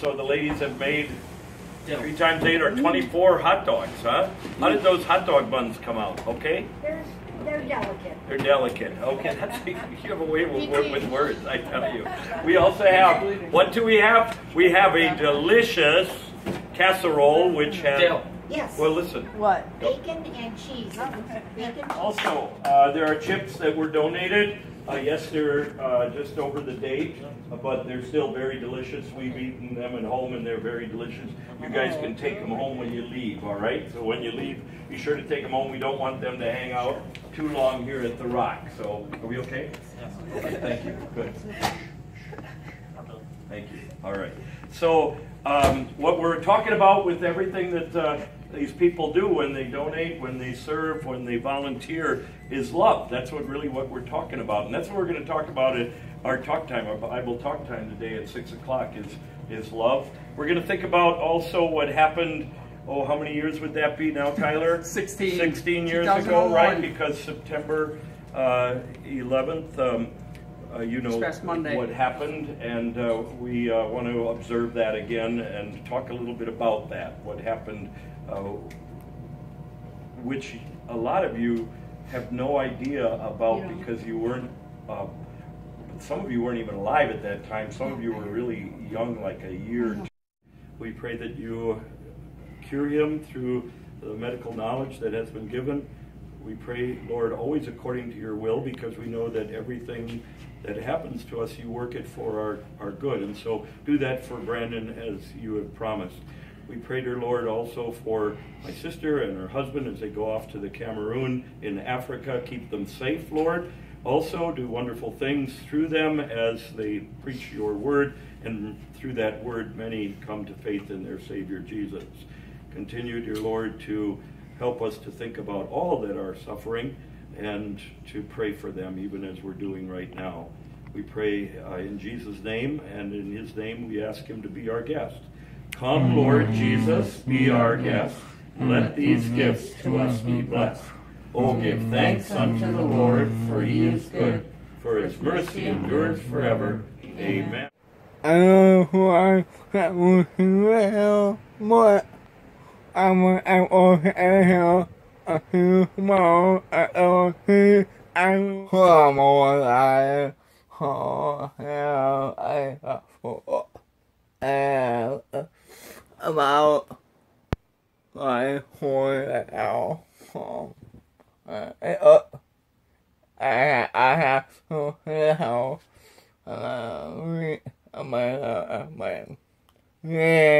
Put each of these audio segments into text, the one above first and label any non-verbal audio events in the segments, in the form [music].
so the ladies have made three times eight or 24 hot dogs, huh? How did those hot dog buns come out? Okay? They're, they're delicate. They're delicate. Okay, [laughs] that's you have a way with, wor- [laughs] with words. I tell you. We also have what do we have? We have a delicious casserole which has. Dale. Yes. Well, listen. What? Bacon and cheese. Bacon. Also, uh, there are chips that were donated. Uh, yes, they're uh, just over the date, but they're still very delicious. We've eaten them at home, and they're very delicious. You guys can take them home when you leave. All right. So when you leave, be sure to take them home. We don't want them to hang out too long here at the ROC. So are we okay? Okay. Thank you. Good. Thank you. All right. So um, what we're talking about with everything that uh, these people do when they donate, when they serve, when they volunteer is love. That's what really what we're talking about, and that's what we're going to talk about at our talk time, our Bible talk time today at six o'clock is is love. We're going to think about also what happened. Oh, how many years would that be now, [laughs] Tyler? 16. 16 years ago, right? Because September uh, 11th, um, uh, you know what happened, and uh, we uh, want to observe that again and talk a little bit about that, what happened, uh, which a lot of you have no idea about because you weren't, uh, some of you weren't even alive at that time, some of you were really young, like a year two. We pray that you cure him through the medical knowledge that has been given. We pray, Lord, always according to your will, because we know that everything that happens to us, you work it for our, our good. And so do that for Brandon as you have promised. We pray, dear Lord, also for my sister and her husband as they go off to the Cameroon in Africa. Keep them safe, Lord. Also, do wonderful things through them as they preach your word, and through that word, many come to faith in their Savior Jesus. Continue, dear Lord, to help us to think about all that are suffering and to pray for them, even as we're doing right now. We pray uh, in Jesus' name, and in His name we ask Him to be our guest. Come, mm. Lord Jesus, be mm. our guest. Let mm. these gifts to us be blessed. Oh, give thanks unto the Lord, for He is good, for His mercy endures forever. Amen. I don't know why that was real, but I'm I'm okay here. I feel small. I don't I'm from I oh yeah I for and about my whole. Um, uh, up. I I have to. Uh, we, uh, my, uh, my, yeah,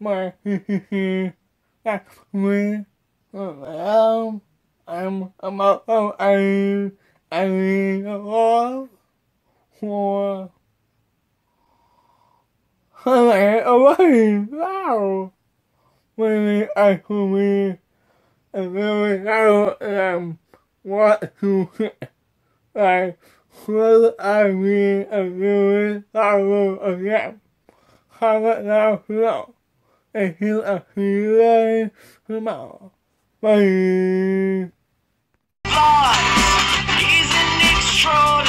my that's me, um, I'm, I'm of, I, I a love for, I'm away, wow, when I could be, I really know um what to like what I mean I really follow again and heal a healing an extraordinary.